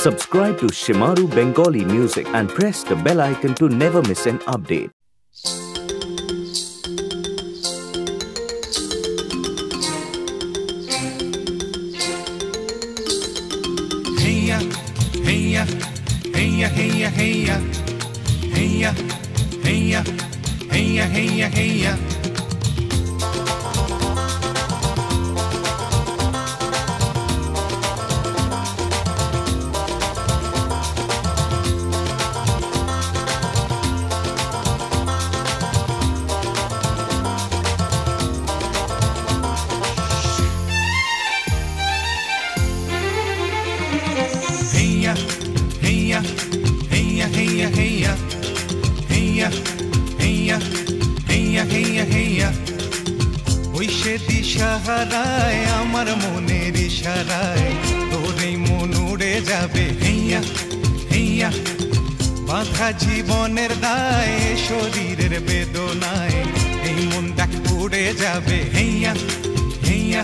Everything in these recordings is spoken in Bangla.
Subscribe to Shimaru Bengali Music and press the bell icon to never miss an update. Heya, heya, heya, heya, heya, heya, heya, heya, heya, heya. Heya, heya, heya, heya, heya, heya, heya. ওই সে দিশাহারায় আমার মনের ইশারায় তোর এই মন উড়ে যাবে। হেইয়া হেইয়া বাধা জীবনের দায় শরীরের বেদনায় এই মন দেখ উড়ে যাবে। হেইয়া হেইয়া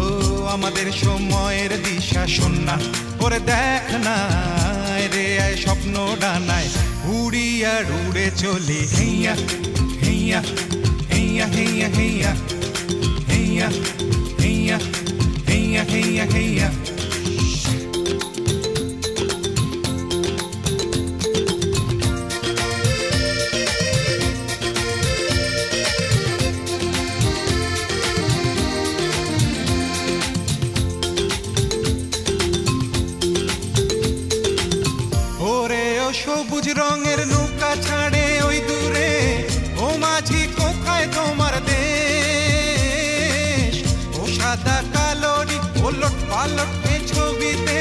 ও আমাদের সময়ের দিশা শোনা ওরে দেখ না। কাছে আয় স্বপ্ন ডানায় উড়িয়া উড়ে চলে। হেইয়া হেইয়া হেইয়া হেইয়া হেইয়া হেইয়া হেইয়া। সবুজ রঙের নৌকা ছাড়ে ওই দূরে। ও মাঝি, কোথায় তোমার দেশ? ও সাদা কালোরি ওলট পালট ছবিতে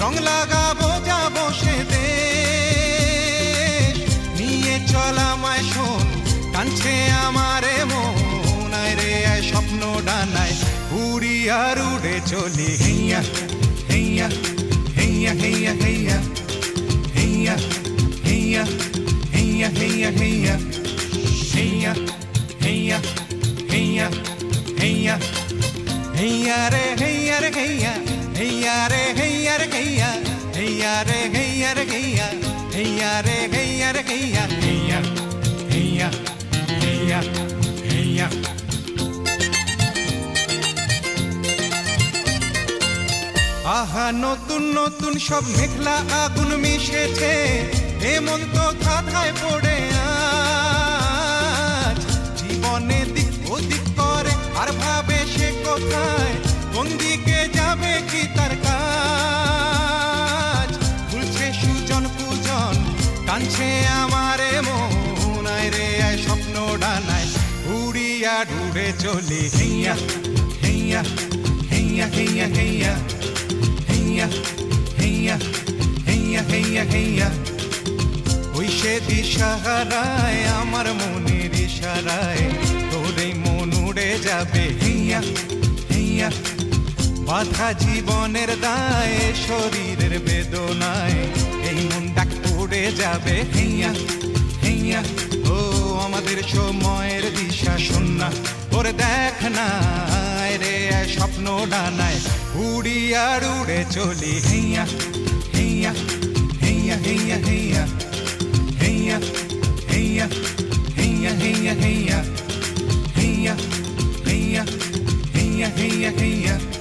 রং লাগাবো যা বসে দেশ। নিয়ে চল আমায় শোন, টানছে আমারে মন। রে স্বপ্ন ডানায় উড়ি আর উড়ে চলি, হেইয়া হেইয়া। আহা নতুন নতুন সব মেঘলা আগুন মিশেছে। এমন তো ধাঁধায় পড়ে কোথায়? কোন দিকে যাবে কি তার কাজ? ভুলছে সুজন পূজন, টানছে আমারে মন। আয় রে স্বপ্ন ডানায়, উড়িয়া ডুড়ে চলি। হেইয়া হেইয়া হেইয়া হেইয়া হেইয়া হেইয়া হেইয়া হেইয়া হেইয়া হেইয়া। ওই সে দিশাহারায়, আমার মনের ইশারায়, তোর মন উড়ে যাবে। হেইয়া বাধা জীবনের দায়ে, শরীরের বেদনায়। এই মুন্ডা পড়ে যাবে, হেইয়া হেইয়া। ও, আমাদের সময়ের দিশা শূন্যা ওরে দেখ না রে, স্বপ্ন ডানায়। উড়িয়ার উড়ে চলি, হেইয়া হেইয়া হেইয়া হেইয়া হেইয়া। হেইয়া হেইয়া হেইয়া হেইয়া হেইয়া। হেইয়া হেইয়া হেইয়া হেইয়া হেইয়া।